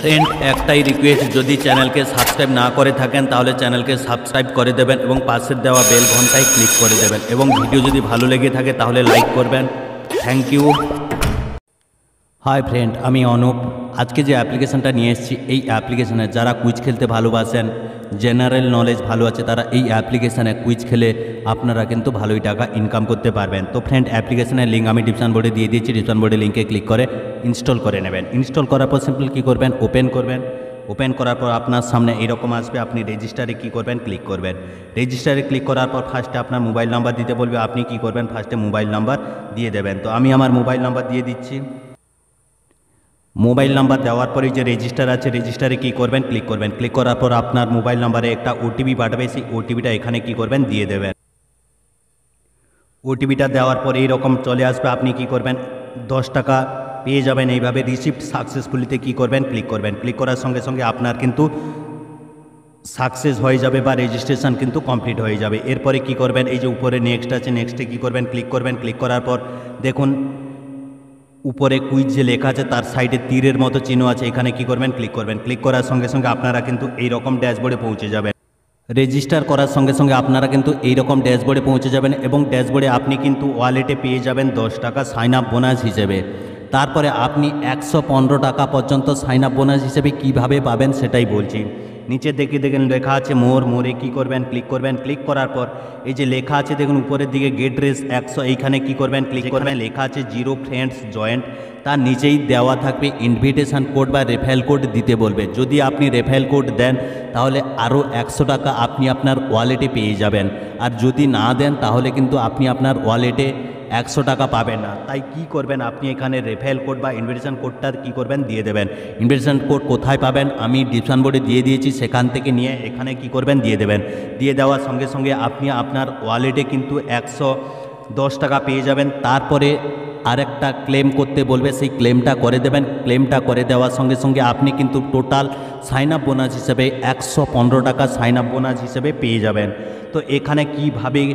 Friend একটাই request যদি চ্যানেলকে সাবস্ক্রাইব না করে থাকেন, তাহলে চ্যানেলকে সাবস্ক্রাইব করে দেবেন এবং পাশের দেওয়া বেল ঘন্টায় ক্লিক করে দেবেন। এবং ভিডিও যদি ভালো লেগে থাকে, তাহলে লাইক করবেন। থ্যাংক ইউ হাই ফ্রেন্ড আমি অনুপ। আজকে যে অ্যাপ্লিকেশনটা নিয়ে এসেছি, এই অ্যাপ্লিকেশনে যারা কুইজ খেলতে ভালোবাসেন জেনারেল নলেজ ভালো আছে, তারা এই অ্যাপ্লিকেশানে কুইজ খেলে আপনারা কিন্তু ভালোই টাকা ইনকাম করতে পারবেন। তো ফ্রেন্ড অ্যাপ্লিকেশনের লিঙ্ক আমি ডিসক্রিপশন বোর্ডে দিয়ে দিয়েছি ডিসক্রিপশন বোর্ডে লিঙ্কে ক্লিক করে ইনস্টল করে নেবেন। ইনস্টল করার পর সিম্পল কী করবেন? ওপেন করবেন। ওপেন করার পর আপনার সামনে এরকম আসবে, আপনি রেজিস্টারে কী করবেন? ক্লিক করবেন। রেজিস্টারে ক্লিক করার পর ফার্স্টে আপনার মোবাইল নাম্বার দিতে বলবে, আপনি কি করবেন? ফার্স্টে মোবাইল নাম্বার দিয়ে দেবেন। তো আমি আমার মোবাইল নাম্বার দিয়ে দিচ্ছি। মোবাইল নাম্বার দেওয়ার পরে যে রেজিস্টার আছে রেজিস্টারে কী করবেন? ক্লিক করবেন। ক্লিক করার পর আপনার মোবাইল নাম্বারে একটা ওটিপি পাঠাবে সেই ওটিপিটা এখানে কী করবেন? দিয়ে দেবেন। ওটিপিটা দেওয়ার পর এইরকম চলে আসবে। আপনি কি করবেন? দশ টাকা পেয়ে যাবেন এইভাবে। রিসিপ্ট সাকসেসফুলিতে কী করবেন? ক্লিক করবেন। ক্লিক করার সঙ্গে সঙ্গে আপনার কিন্তু সাকসেস হয়ে যাবে বা রেজিস্ট্রেশন কিন্তু কমপ্লিট হয়ে যাবে। এরপরে কি করবেন? এই যে উপরে নেক্সট আছে নেক্সটে কী করবেন? ক্লিক করবেন। ক্লিক করার পর দেখুন উপরে কুইজ যে লেখা আছে তার সাইডে তীরের মতো চিহ্ন আছে, এখানে কি করবেন? ক্লিক করবেন। ক্লিক করার সঙ্গে সঙ্গে আপনারা কিন্তু এই রকম ড্যাশবোর্ডে পৌঁছে যাবেন। রেজিস্টার করার সঙ্গে সঙ্গে আপনারা কিন্তু এই রকম ড্যাশবোর্ডে পৌঁছে যাবেন এবং ড্যাশবোর্ডে আপনি কিন্তু ওয়ালেটে পেয়ে যাবেন দশ টাকা সাইন আপ বোনাস হিসেবে। তারপরে আপনি একশো পনেরো টাকা পর্যন্ত সাইন আপ বোনাস হিসেবে কীভাবে পাবেন সেটাই বলছি। নিচে দেখে দেখেন লেখা আছে মোর মোরে কি করবেন ক্লিক করবেন। ক্লিক করার পর এই যে লেখা আছে দেখুন উপরের দিকে গেট রেস একশো এইখানে কি করবেন ক্লিক করবেন। লেখা আছে জিরো ফ্রেন্ডস জয়েন্ট তার নিচেই দেওয়া থাকবে ইনভিটেশন কোড বা রেফারেল কোড দিতে বলবে। যদি আপনি রেফারেল কোড দেন তাহলে আরও একশো টাকা আপনি আপনার ওয়ালেটে পেয়ে যাবেন। আর যদি না দেন তাহলে কিন্তু আপনি আপনার ওয়ালেটে একশো টাকা পাবেন না। তাই কি করবেন? আপনি এখানে রেফারেল কোড বা ইনভিটেশন কোডটা কি করবেন? দিয়ে দেবেন। ইনভিটেশন কোড কোথায় পাবেন? আমি ডিসকাউন্ট বোর্ডে দিয়ে দিয়েছি, সেখান থেকে নিয়ে এখানে কি করবেন? দিয়ে দেবেন। দিয়ে দেওয়ার সঙ্গে সঙ্গে আপনি আপনার ওয়ালেটে কিন্তু একশো দশ টাকা পেয়ে যাবেন। তারপরে আরেকটা ক্লেম করতে বলবে, সেই ক্লেমটা করে দেবেন। ক্লেমটা করে দেওয়ার সঙ্গে সঙ্গে আপনি কিন্তু টোটাল সাইন আপ বোনাস হিসেবে একশো পনেরো টাকা সাইন আপ বোনাস হিসেবে পেয়ে যাবেন। তো এখানে কীভাবে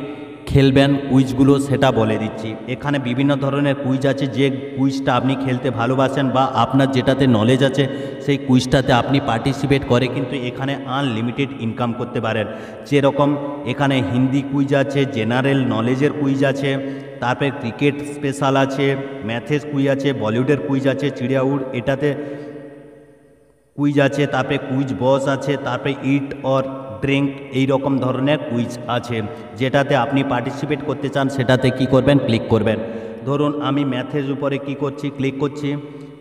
খেলবেন, কুইজগুলো সেটা বলে দিচ্ছি। এখানে বিভিন্ন ধরনের কুইজ আছে, যে কুইজটা আপনি খেলতে ভালোবাসেন বা আপনার যেটাতে নলেজ আছে, সেই কুইজটাতে আপনি পার্টিসিপেট করে কিন্তু এখানে আনলিমিটেড ইনকাম করতে পারেন। যেরকম এখানে হিন্দি কুইজ আছে জেনারেল নলেজের কুইজ আছে, তারপরে ক্রিকেট স্পেশাল আছে ম্যাথেস কুইজ আছে বলিউডের কুইজ আছে চিড়িয়াউড এটাতে কুইজ আছে, তারপরে কুইজ বস আছে, তারপরে ইট অর ড্রিঙ্ক এই রকম ধরনের কুইজ আছে, যেটাতে আপনি পার্টিসিপেট করতে চান, সেটাতে কি করবেন? ক্লিক করবেন। ধরুন আমি ম্যাথের উপরে কি করছি? ক্লিক করছি।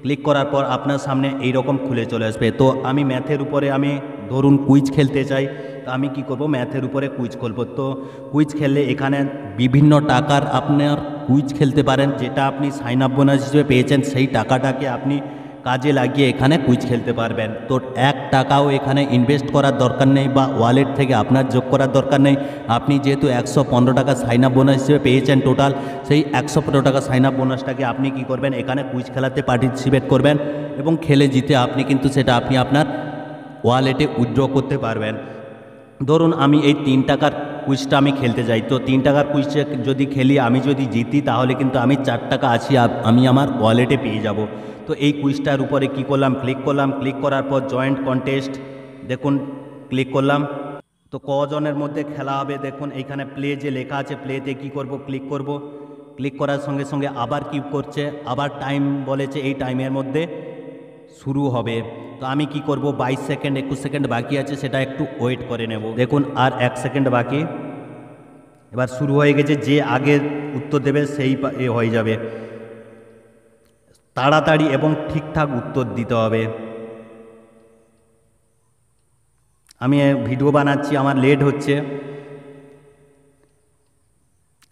ক্লিক করার পর আপনার সামনে এই রকম খুলে চলে আসবে। তো আমি ম্যাথের উপরে আমি ধরুন কুইজ খেলতে চাই, তো আমি কি করব? ম্যাথের উপরে কুইজ করব তো কুইজ খেললে এখানে বিভিন্ন টাকার আপনার কুইজ খেলতে পারেন, যেটা আপনি সাইন আপ বোনাস হিসেবে পেয়েছেন, সেই টাকাটাকে আপনি কাজে লাগিয়ে এখানে কুইজ খেলতে পারবেন। তো এক টাকাও এখানে ইনভেস্ট করার দরকার নেই বা ওয়ালেট থেকে আপনার যোগ করার দরকার নেই। আপনি যেহেতু একশো পনেরো টাকা সাইন আপ বোনাস হিসেবে পেয়েছেন টোটাল সেই একশো পনেরো টাকা সাইন আপ বোনাসটাকে আপনি কি করবেন? এখানে কুইজ খেলাতে পার্টিসিপেট করবেন এবং খেলে জিতে আপনি কিন্তু সেটা আপনি আপনার ওয়ালেটে উইথড্র করতে পারবেন। ধরুন আমি এই তিন টাকার কুইজটা আমি খেলতে যাই। তো তিন টাকার কুইজটা যদি খেলি, আমি যদি জিতি, তাহলে কিন্তু আমি চার টাকা আছি আমি আমার ওয়ালেটে পেয়ে যাব। তো এই কুইজটার উপরে কি করলাম? ক্লিক করলাম। ক্লিক করার পর জয়েন্ট কন্টেস্ট দেখুন ক্লিক করলাম। তো কজনের মধ্যে খেলা হবে, দেখুন এইখানে প্লে যে লেখা আছে প্লেতে কি করব? ক্লিক করব। ক্লিক করার সঙ্গে সঙ্গে আবার কি করছে। আবার টাইম বলেছে এই টাইমের মধ্যে। শুরু হবে। তো আমি কি করব? বাইশ সেকেন্ড, একুশ সেকেন্ড বাকি আছে, সেটা একটু ওয়েট করে নেব। দেখুন, আর এক সেকেন্ড বাকি। এবার শুরু হয়ে গেছে, যে আগে উত্তর দেবে, সেই হয়ে যাবে। তাড়াতাড়ি এবং ঠিকঠাক উত্তর দিতে হবে। আমি ভিডিও বানাচ্ছি, আমার লেট হচ্ছে।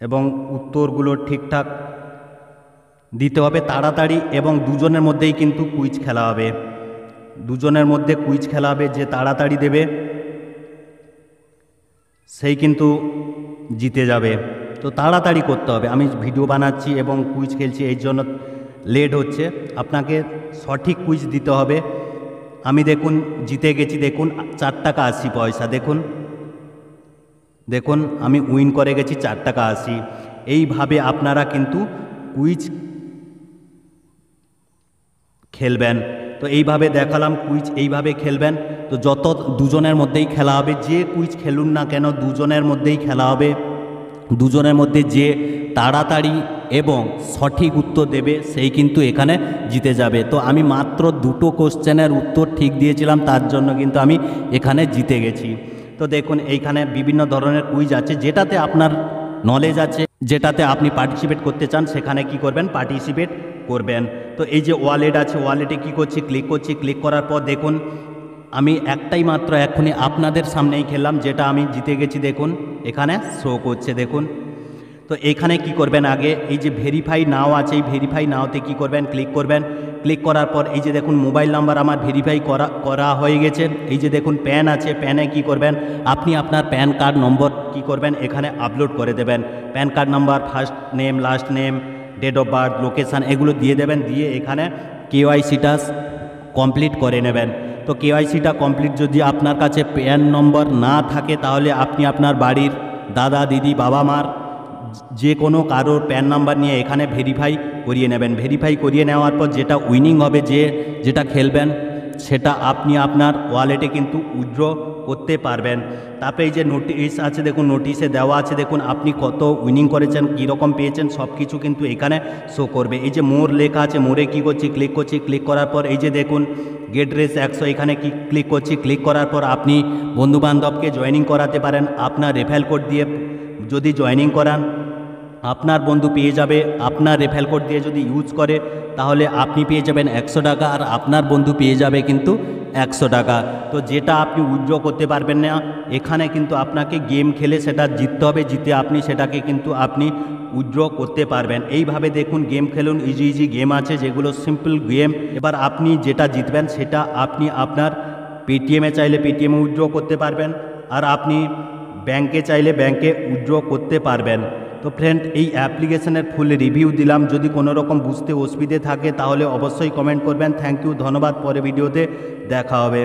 এবং উত্তরগুলো ঠিকঠাক দিতে হবে তাড়াতাড়ি এবং দুজনের মধ্যেই কিন্তু কুইজ খেলা হবে। দুজনের মধ্যে কুইজ খেলা হবে যে তাড়াতাড়ি দেবে, সেই কিন্তু জিতে যাবে। তো তাড়াতাড়ি করতে হবে। আমি ভিডিও বানাচ্ছি এবং কুইজ খেলছি এই জন্য লেট হচ্ছে। আপনাকে সঠিক কুইজ দিতে হবে। আমি দেখুন, জিতে গেছি, দেখুন, চার টাকা আশি পয়সা, দেখুন। দেখুন, আমি উইন করে গেছি, চার টাকা আশি। এইভাবে আপনারা কিন্তু কুইজ খেলবেন। তো এইভাবে দেখালাম কুইজ এইভাবে খেলবেন। তো যত দুজনের মধ্যেই খেলা হবে, যে কুইজ খেলুন না কেন, দুজনের মধ্যেই খেলা হবে। দুজনের মধ্যে যে তাড়াতাড়ি এবং সঠিক উত্তর দেবে, সেই কিন্তু এখানে জিতে যাবে। তো আমি মাত্র দুটো কোশ্চেনের উত্তর ঠিক দিয়েছিলাম, তার জন্য কিন্তু আমি এখানে জিতে গেছি। তো দেখুন, এইখানে বিভিন্ন ধরনের কুইজ আছে, যেটাতে আপনার নলেজ আছে, যেটাতে আপনি পার্টিসিপেট করতে চান, সেখানে কি করবেন? পার্টিসিপেট করবেন। তো এই যে ওয়ালেট আছে ওয়ালেটে কি করছি ক্লিক করছি ক্লিক করার পর দেখুন, আমি একটাই মাত্র এখনই আপনাদের সামনেই খেললাম, যেটা আমি জিতে গেছি, দেখুন, এখানে শো করছে, দেখুন। তো এখানে কি করবেন আগে, এই যে ভেরিফাই নাও আছে, এই ভেরিফাই নাওতে কি করবেন ক্লিক করবেন। ক্লিক করার পর এই যে দেখুন মোবাইল নাম্বার আমার ভেরিফাই করা করা হয়ে গেছে। এই যে দেখুন প্যান আছে প্যানে কি করবেন, আপনি আপনার প্যান কার্ড নম্বর কি করবেন, এখানে আপলোড করে দেবেন। PAN card number first name last name date of birth location এগুলো দিয়ে দেবেন, দিয়ে এখানে কেওয়াইসিটা কমপ্লিট করে নেবেন। তো কেওয়াইসিটা কমপ্লিট যদি আপনার কাছে প্যান নম্বর না থাকে, তাহলে আপনি আপনার বাড়ির দাদা, দিদি, বাবা মার যে কোনো কারোর প্যান নাম্বার নিয়ে এখানে ভেরিফাই করিয়ে নেবেন। ভেরিফাই করিয়ে নেওয়ার পর যেটা উইনিং হবে, যে, যেটা খেলবেন সেটা আপনি আপনার ওয়ালেটে কিন্তু উইথড্র করতে পারবেন। তারপরে এই যে নোটিশ আছে, দেখুন নোটিশে দেওয়া আছে, দেখুন আপনি কত উইনিং করেছেন, কীরকম পেয়েছেন সব কিছু কিন্তু এখানে শো করবে। এই যে মোর লেখা আছে মোরে কী করছি ক্লিক করছি ক্লিক করার পর এই যে দেখুন গেট রেস একশো, এখানে কি ক্লিক করছি ক্লিক করার পর আপনি বন্ধুবান্ধবকে জয়েনিং করাতে পারেন। আপনার রেফারেল কোড দিয়ে যদি জয়েনিং করান আপনার বন্ধু পেয়ে যাবে, আপনার রেফারেল কোড দিয়ে যদি ইউজ করে, তাহলে আপনি পেয়ে যাবেন একশো টাকা আর আপনার বন্ধু পেয়ে যাবে কিন্তু একশো টাকা। তো যেটা আপনি উইথড্র করতে পারবেন না, এখানে কিন্তু আপনাকে গেম খেলে সেটা জিততে হবে, জিতে আপনি সেটাকে কিন্তু আপনি উইথড্র করতে পারবেন। এইভাবে দেখুন গেম খেলুন ইজি ইজি গেম আছে, যেগুলো সিম্পল গেম এবার আপনি যেটা জিতবেন, সেটা আপনি আপনার পেটিএমে চাইলে পেটিএমে উইথড্র করতে পারবেন, আর আপনি ব্যাংকে চাইলে ব্যাংকে উইথড্র করতে পারবেন। তো ফ্রেন্ড এই অ্যাপ্লিকেশনের ফুল রিভিউ দিলাম। যদি কোনো রকম বুঝতে অসুবিধে থাকে, তাহলে অবশ্যই কমেন্ট করবেন। থ্যাংক ইউ ধন্যবাদ পরে ভিডিওতে দেখা হবে।